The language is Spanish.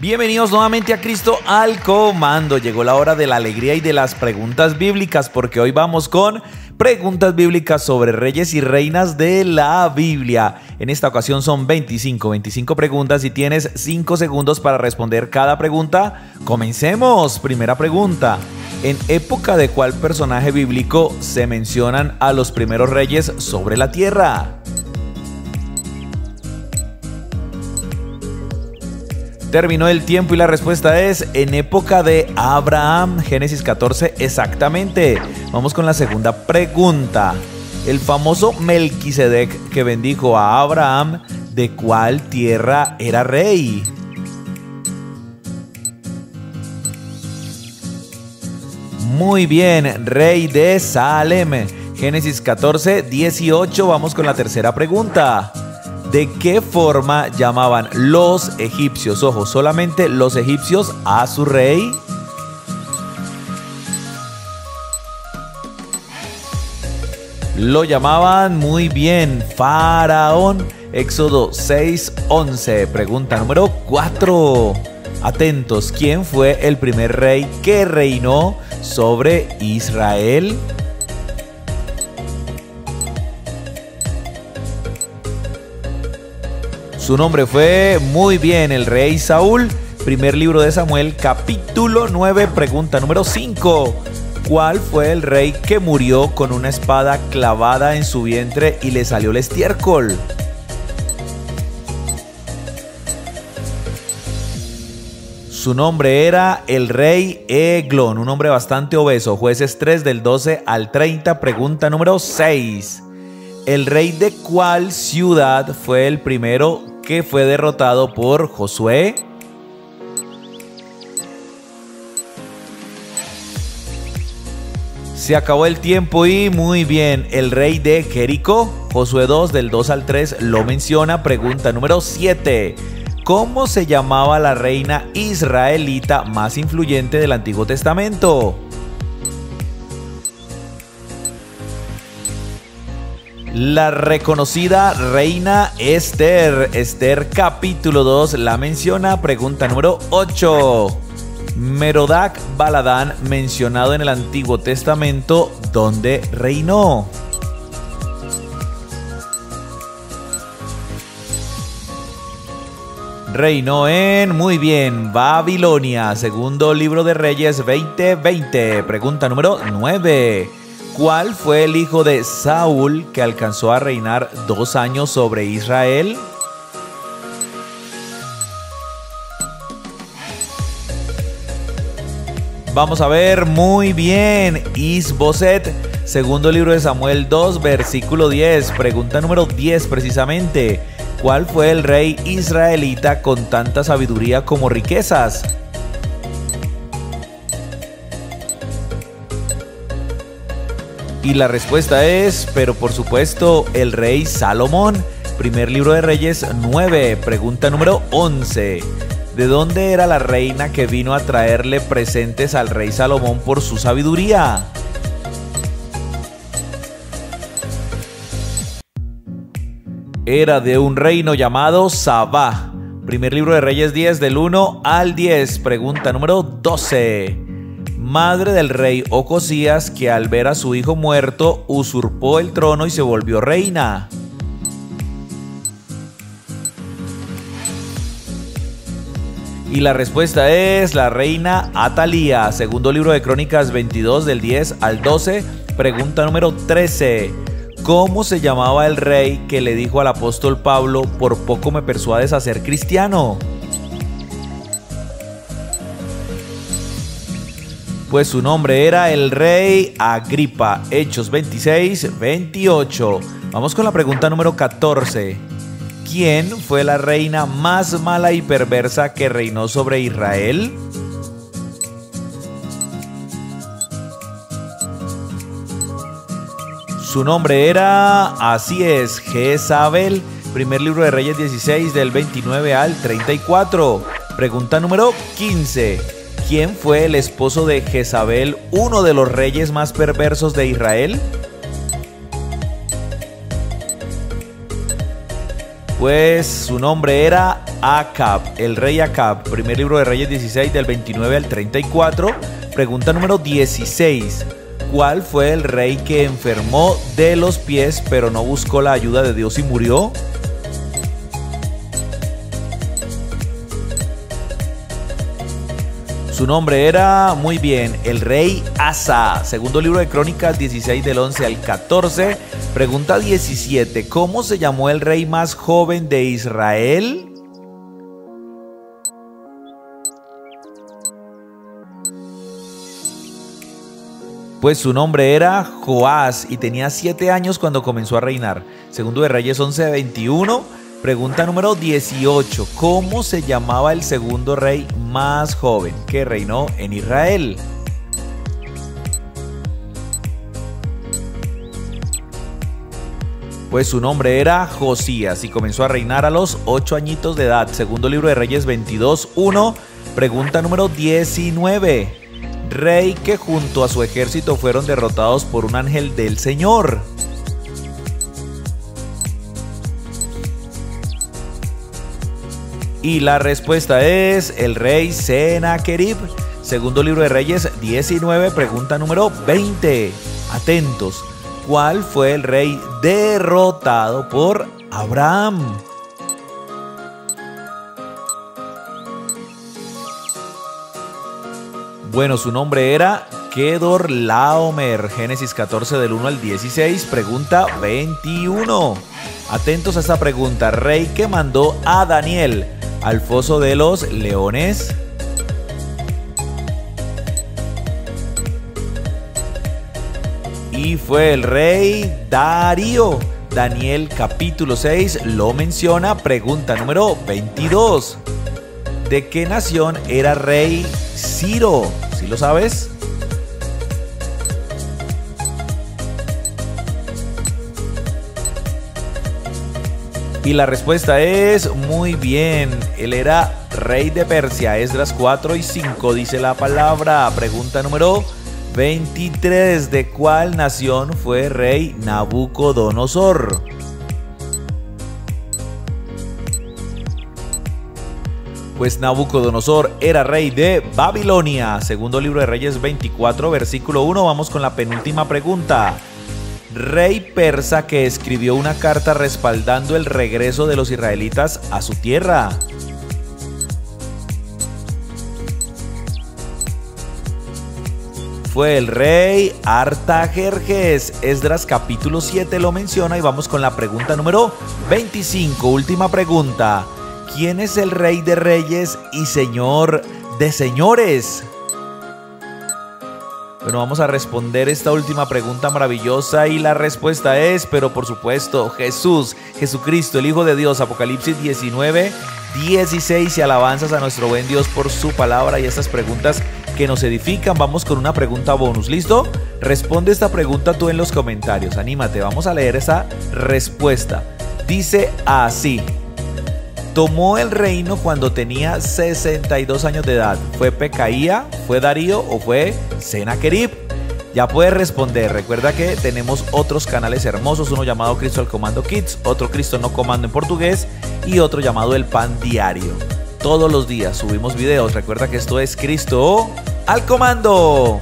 Bienvenidos nuevamente a Cristo al Comando. Llegó la hora de la alegría y de las preguntas bíblicas porque hoy vamos con preguntas bíblicas sobre reyes y reinas de la Biblia. En esta ocasión son 25, 25 preguntas y tienes 5 segundos para responder cada pregunta. Comencemos. Primera pregunta. ¿En época de cuál personaje bíblico se mencionan a los primeros reyes sobre la tierra? Terminó el tiempo y la respuesta es en época de Abraham, Génesis 14 exactamente. Vamos con la segunda pregunta. El famoso Melquisedec que bendijo a Abraham, ¿de cuál tierra era rey? Muy bien, rey de Salem. Génesis 14, 18. Vamos con la tercera pregunta. ¿De qué forma llamaban los egipcios, ojo, solamente los egipcios a su rey? Lo llamaban muy bien, Faraón. Éxodo 6:11. Pregunta número 4. Atentos, ¿quién fue el primer rey que reinó sobre Israel? Su nombre fue muy bien el rey Saúl. Primer libro de Samuel, capítulo 9, pregunta número 5. ¿Cuál fue el rey que murió con una espada clavada en su vientre y le salió el estiércol? Su nombre era el rey Eglon, un hombre bastante obeso. Jueces 3 del 12 al 30, pregunta número 6. ¿El rey de cuál ciudad fue el primero que fue derrotado por Josué. Se acabó el tiempo y muy bien, el rey de Jericó, Josué 2 del 2 al 3 lo menciona, pregunta número 7. ¿Cómo se llamaba la reina israelita más influyente del Antiguo Testamento? La reconocida reina Esther, Esther capítulo 2, la menciona, pregunta número 8. Merodac Baladán, mencionado en el Antiguo Testamento, ¿dónde reinó? Reinó en, muy bien, Babilonia, segundo libro de Reyes 2020, pregunta número 9. ¿Cuál fue el hijo de Saúl que alcanzó a reinar dos años sobre Israel? Vamos a ver muy bien. Isboset, segundo libro de Samuel 2, versículo 10. Pregunta número 10 precisamente. ¿Cuál fue el rey israelita con tanta sabiduría como riquezas? Y la respuesta es, pero por supuesto, el rey Salomón. Primer libro de Reyes 9, pregunta número 11. ¿De dónde era la reina que vino a traerle presentes al rey Salomón por su sabiduría? Era de un reino llamado Sabá. Primer libro de Reyes 10 del 1 al 10, pregunta número 12 madre del rey Ocosías, que al ver a su hijo muerto usurpó el trono y se volvió reina. Y la respuesta es la reina Atalía, segundo libro de Crónicas 22 del 10 al 12, pregunta número 13. ¿Cómo se llamaba el rey que le dijo al apóstol Pablo, por poco me persuades a ser cristiano? Pues su nombre era el rey Agripa. Hechos 26, 28. Vamos con la pregunta número 14. ¿Quién fue la reina más mala y perversa que reinó sobre Israel? Su nombre era, así es, Jezabel. Primer libro de Reyes 16 del 29 al 34. Pregunta número 15. ¿Quién fue el esposo de Jezabel, uno de los reyes más perversos de Israel? Pues su nombre era Acab, el rey Acab. Primer libro de Reyes 16 del 29 al 34. Pregunta número 16. ¿Cuál fue el rey que enfermó de los pies pero no buscó la ayuda de Dios y murió? Su nombre era, muy bien, el rey Asa. Segundo libro de Crónicas 16 del 11 al 14. Pregunta 17. ¿Cómo se llamó el rey más joven de Israel? Pues su nombre era Joás y tenía 7 años cuando comenzó a reinar. Segundo de Reyes 11, 21. Pregunta número 18. ¿Cómo se llamaba el segundo rey más joven que reinó en Israel? Pues su nombre era Josías y comenzó a reinar a los 8 añitos de edad. Segundo libro de Reyes 22.1. Pregunta número 19. Rey que junto a su ejército fueron derrotados por un ángel del Señor. Y la respuesta es el rey Senaquerib. Segundo libro de Reyes 19, pregunta número 20. Atentos. ¿Cuál fue el rey derrotado por Abraham? Bueno, su nombre era Kedor Laomer. Génesis 14 del 1 al 16, pregunta 21. Atentos a esta pregunta. Rey que mandó a Daniel al foso de los leones. Y fue el rey Darío. Daniel capítulo 6 lo menciona. Pregunta número 22. ¿De qué nación era rey Ciro? ¿Sí lo sabes? Y la respuesta es muy bien. Él era rey de Persia. Esdras 4 y 5 dice la palabra. Pregunta número 23. ¿De cuál nación fue rey Nabucodonosor? Pues Nabucodonosor era rey de Babilonia. Segundo libro de Reyes 24, versículo 1. Vamos con la penúltima pregunta rey persa que escribió una carta respaldando el regreso de los israelitas a su tierra. Fue el rey Artajerjes. Esdras capítulo 7 lo menciona y vamos con la pregunta número 25. Última pregunta. ¿Quién es el rey de reyes y señor de señores? Bueno, vamos a responder esta última pregunta maravillosa y la respuesta es, pero por supuesto, Jesús, Jesucristo, el Hijo de Dios, Apocalipsis 19, 16 y alabanzas a nuestro buen Dios por su palabra y estas preguntas que nos edifican. Vamos con una pregunta bonus, ¿listo? Responde esta pregunta tú en los comentarios, anímate, vamos a leer esa respuesta. Dice así tomó el reino cuando tenía 62 años de edad. ¿Fue Pecaía, fue Darío o fue Senaquerib? Ya puedes responder. Recuerda que tenemos otros canales hermosos, uno llamado Cristo al Comando Kids, otro Cristo no Comando en portugués y otro llamado El Pan Diario. Todos los días subimos videos. Recuerda que esto es Cristo al Comando.